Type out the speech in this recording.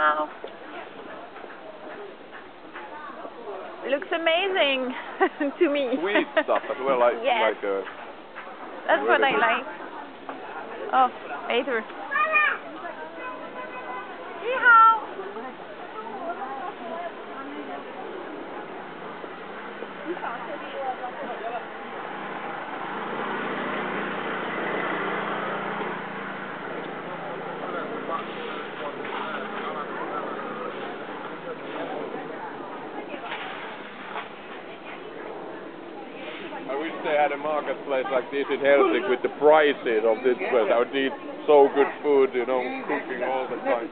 Wow. Looks amazing to me. Weird stuff as well, like yes. like a. That's what I like. Oh, later. Yeehaw! I wish they had a marketplace like this in Helsinki with the prices of this place. I would eat so good food, you know, cooking all the time.